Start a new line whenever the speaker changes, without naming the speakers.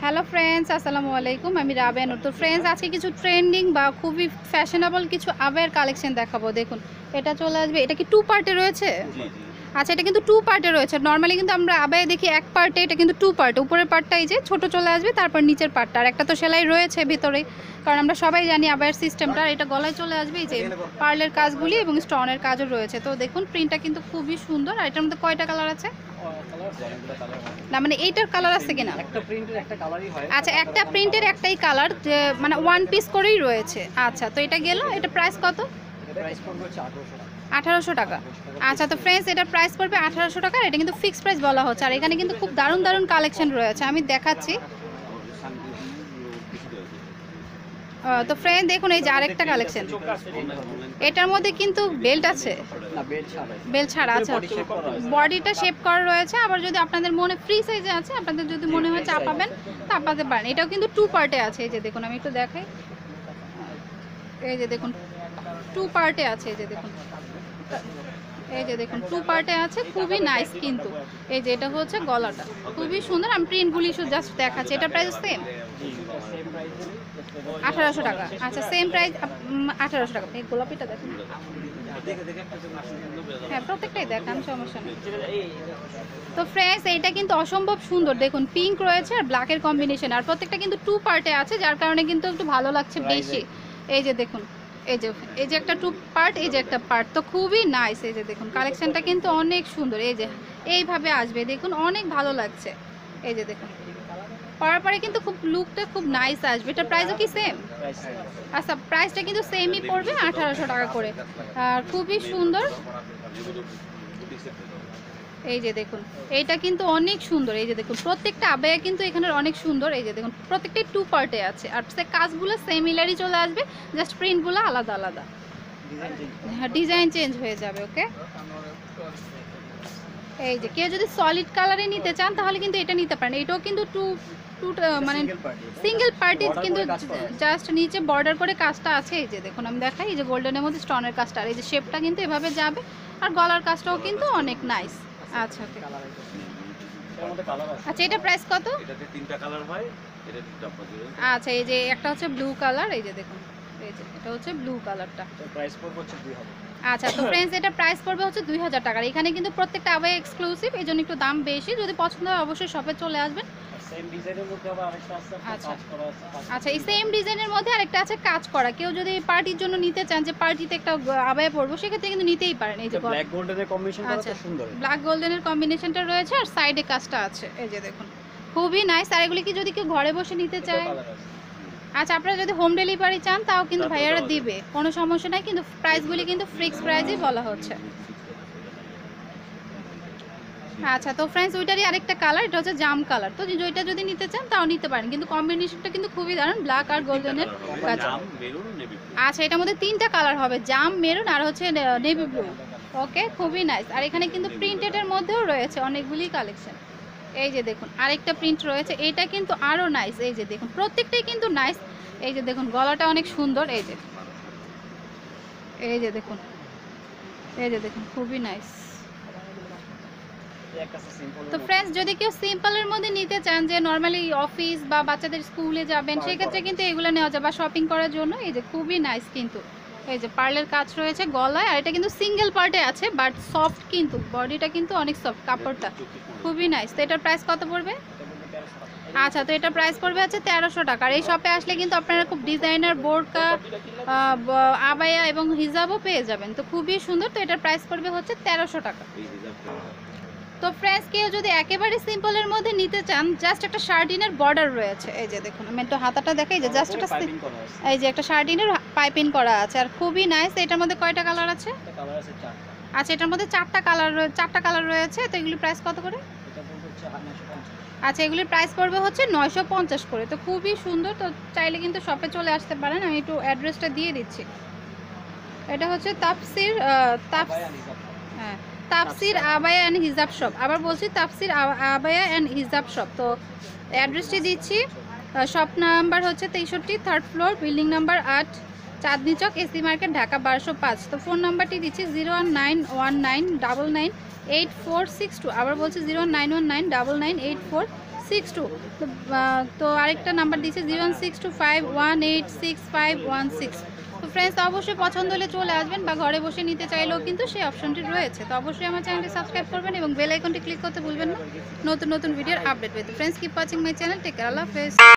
Hello friends আসসালামু আলাইকুম। আমি রাবেন তো ফ্রেন্ডস আজকে কিছু ট্রেন্ডিং বা খুবই ফ্যাশনেবল কিছু আবের কালেকশন দেখাবো। দেখুন এটা চলে আসবে। এটা কি টু পার্টে রয়েছে? আচ্ছা এটা কিন্তু টু পার্টে রয়েছে। নর্মালি কিন্তু আমরা আবায় দেখি এক পার্টে এটা কিন্তু টু পার্ট উপরের পার্টটা এই যে ছোট চলে আসবে তারপর নিচের পার্টটা আর একটা তো সেলাই রয়েছে ভিতরে কারণ আমরা সবাই জানি আবায়ের সিস্টেমটা আর এটা গলায় চলে আসবে এই যে পার্লের কাজগুলি এবং স্টনের কাজও রয়েছে। তো দেখুন প্রিন্টটা কিন্তু খুবই সুন্দর। আর এটার মধ্যে কয়টা কালার আছে? না মানে এইটার কালার আছে কিনা?
একটা প্রিন্টের একটা কালারই
আচ্ছা একটা প্রিন্টের একটাই কালার মানে ওয়ান পিস করেই রয়েছে। আচ্ছা তো এটা গেল এটা প্রাইস কত?
এটা প্রাইস পড়বে হচ্ছে 1800 টাকা।
আঠারোশো টাকা। আচ্ছা তো ফ্রেন্ডস এটার প্রাইস পড়বে আঠারোশো টাকা। এটা কিন্তু ফিক্সড প্রাইস বলা হচ্ছে। আর এখানে কিন্তু খুব দারুণ দারুণ কালেকশন রয়েছে। আমি দেখাচ্ছি। তো ফ্রেন্ড দেখুন এই যে আরেকটা কালেকশন এটার মধ্যে কিন্তু বেল্ট আছে। বেল্ট ছাড়া। আছে। বডিটা শেপ করা রয়েছে। আবার যদি আপনাদের মনে ফ্রি সাইজে আছে আপনাদের যদি মনে হয় চাপাবেন চাপাতে পারেন এটাও কিন্তু টু পার্টে আছে। এই যে দেখুন আমি একটু দেখাই। এই যে দেখুন টু পার্টে আছে এই যে দেখুন। এই যে দেখুন টু পার্টে আছে খুবই নাইস কিন্তু। এই যে এটা হচ্ছে গলাটা। খুবই সুন্দর আমি প্রিন্টগুলি শুধু জাস্ট দেখাচ্ছি। এটা প্রাইস সেম আঠারোশো টাকা। আচ্ছা সেম প্রাইস আঠারোশো টাকা। এই গোলাপিটা দেখুন। হ্যাঁ প্রত্যেকটাই দেখান সমস্যা নেই। তো ফ্রেন্ডস এইটা কিন্তু অসম্ভব সুন্দর। দেখুন পিঙ্ক রয়েছে আর ব্ল্যাকের কম্বিনেশন আর প্রত্যেকটা কিন্তু টু পার্টে আছে যার কারণে কিন্তু একটু ভালো লাগছে বেশি। এই যে দেখুন এই যে এই যে একটা টু পার্ট, এই যে একটা পার্ট। তো খুবই নাইস এই যে দেখুন কালেকশনটা কিন্তু অনেক সুন্দর। এই যে, এইভাবে আসবে, দেখুন, অনেক ভালো লাগছে। এই যে দেখুন, পরার পরে কিন্তু খুব লুকটা খুব নাইস আসবে। এটা প্রাইসও কি সেম আচ্ছা প্রাইসটা কিন্তু সেমই পড়বে, আঠারোশো টাকা করে। আর খুবই সুন্দর। এই যে দেখুন এইটা কিন্তু অনেক সুন্দর এই যে দেখুন প্রত্যেকটা আবায়া কিন্তু এখানের অনেক সুন্দর এই যে দেখুন প্রত্যেকটাই টু পার্টে আছে আর সে কাজগুলো সেমিলারই চলে আসবে জাস্ট প্রিন্টগুলো আলাদা আলাদা। হ্যাঁ ডিজাইন চেঞ্জ হয়ে যাবে ওকে এই যে কেউ যদি সলিড কালারে নিতে চান তাহলে কিন্তু এটা নিতে পারেন এটাও কিন্তু টু টু মানে
সিঙ্গেল পার্টি
কিন্তু। জাস্ট নিচে বর্ডার করে কাজটা আছে এই যে দেখুন আমি দেখাই এই যে গোল্ডেনের মধ্যে স্টোনের কাজটা আর এই যে শেপটা কিন্তু এভাবে যাবে আর গলার কাজটাও কিন্তু অনেক নাইস আচ্ছা
কালার
আচ্ছা এটা প্রাইস কত?
এটাতে তিনটা কালার হয় এটা দুটো আপনাদের
আচ্ছা এই যে একটা হচ্ছে ব্লু কালার এই যে দেখুন এই যে এটা হচ্ছে ব্লু কালারটা
প্রাইস পড়বে হচ্ছে 2000
আচ্ছা তো ফ্রেন্ডস এটা প্রাইস পড়বে হচ্ছে দুই হাজার টাকার। এখানে কিন্তু প্রত্যেকটা আবে এক্সক্লুসিভ এই জন্য একটু দাম বেশি। যদি পছন্দ হয় অবশ্যই শপে চলে আসবেন। আচ্ছা। আচ্ছা এই সেম ডিজাইনের মধ্যে আরেকটা আছে কাজ করা। কেউ যদি পার্টির জন্য নিতে চান যে পার্টিতে একটা আবায় পরবো সেক্ষেত্রে কিন্তু নিতেই পারেন এই যে
ব্ল্যাক গোল্ডেনের কম্বিনেশনটা
আচ্ছা।
সুন্দর
ব্ল্যাক গোল্ডেনের কম্বিনেশনটা রয়েছে আর সাইডে কাজটা আছে এই যে দেখুন। খুবই নাইস আর এগুলি কি যদি কেউ ঘরে বসে নিতে চায়? আচ্ছা আপনারা যদি হোম ডেলিভারি চান তাও কিন্তু ভাইয়ারা দিবে। কোনো সমস্যা নাই কিন্তু প্রাইসগুলি কিন্তু ফিক্স প্রাইসই বলা হচ্ছে। আচ্ছা। তো ফ্রেন্ডস ওইটারই আরেকটা কালার এটা হচ্ছে জাম কালার তো ওইটা যদি নিতে চান তাও নিতে পারেন। কিন্তু কম্বিনেশনটা কিন্তু খুবই দারুণ ব্ল্যাক আর গোল্ডেনের কাজ। আচ্ছা এটার মধ্যে তিনটা কালার হবে। জাম মেরুন আর হচ্ছে নেভি ব্লু ওকে খুবই নাইস আর এখানে কিন্তু প্রিন্টেডের মধ্যেও রয়েছে অনেকগুলি কালেকশন এই যে দেখুন আরেকটা প্রিন্ট রয়েছে। এইটা কিন্তু আরও নাইস এই যে দেখুন প্রত্যেকটাই কিন্তু নাইস এই যে দেখুন গলাটা অনেক সুন্দর। এই যে এই যে দেখুন এই যে দেখুন খুবই নাইস
এই একটা আছে সিম্পল
তো ফ্রেন্ডস যদি কেউ সিম্পলের মধ্যে নিতে চান যে নর্মালি অফিস বা বাচ্চাদের স্কুলে যাবেন সেক্ষেত্রে কিন্তু এগুলো নেওয়া যায় বা শপিং করার জন্য। এই যে খুবই নাইস কিন্তু। এই যে পার্লের কাজ রয়েছে গলায় আর এটা কিন্তু সিঙ্গেল পার্টে আছে বাট সফট কিন্তু। বডিটা কিন্তু অনেক সফট কাপড়টা। খুবই নাইস তো এটার প্রাইস কত পড়বে? আচ্ছা তো এটা প্রাইস পড়বে হচ্ছে তেরোশো টাকা। আর এই শপে আসলে কিন্তু আপনারা খুব ডিজাইনার বোরকা আবায়া এবং হিজাবও পেয়ে যাবেন। তো খুবই সুন্দর। তো এটার প্রাইস পড়বে হচ্ছে তেরোশো টাকা। তো ফ্রেন্ডস কেউ যদি একেবারে সিম্পলের মধ্যে নিতে চান জাস্ট একটা শার্টিনের বর্ডার রয়েছে। এই যে দেখুন আমি একটু হাতাটা দেখাই যে জাস্ট একটা
পাইপিং করা আছে।
এই যে একটা শার্টিনের পাইপিং করা আছে আর খুবই নাইস এটার মধ্যে কয়টা কালার আছে?
একটা কালার আছে চারটা।
আচ্ছা এটার মধ্যে চারটা কালার চারটা কালার রয়েছে তো এগুলির প্রাইস কত করে?
এটা পড়বে হচ্ছে 950
আচ্ছা এগুলির প্রাইস পড়বে হচ্ছে নয়শো পঞ্চাশ করে। তো খুবই সুন্দর তো চাইলে কিন্তু শপে চলে আসতে পারেন। আমি একটু অ্যাড্রেসটা দিয়ে দিচ্ছি। এটা হচ্ছে তাপসির আহ, তাপ হ্যাঁ তাফসির আবায়া অ্যান্ড হিজাব শপ। আবার বলছি তাফসির আ- আবায়া অ্যান্ড হিজাব শপ। তো অ্যাড্রেসটি দিচ্ছি। শপ নাম্বার হচ্ছে তেষট্টি থার্ড ফ্লোর, বিল্ডিং নাম্বার আট, চাঁদনি চক, এসি মার্কেট, ঢাকা বারোশো পাঁচ। তো ফোন নাম্বারটি দিচ্ছি zero one nine one nine double nine eight four six two. আবার বলছি zero nine one nine double nine eight four six two. তো আরেকটা নাম্বার দিচ্ছি zero one six two five one eight six five one six. Friends অবশ্যই পছন্দ হলে চলে আসবেন বা ঘরে বসে নিতে চাইলেও কিন্তু সেই অপশনটি রয়েছে। তো অবশ্যই আমার চ্যানেলটি সাবস্ক্রাইব করবেন এবং বেল আইকনটি ক্লিক করতে ভুলবেন না। নতুন নতুন ভিডিওর আপডেট পেতে। Friends keep watching my channel take Allah